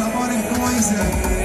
amor é coisa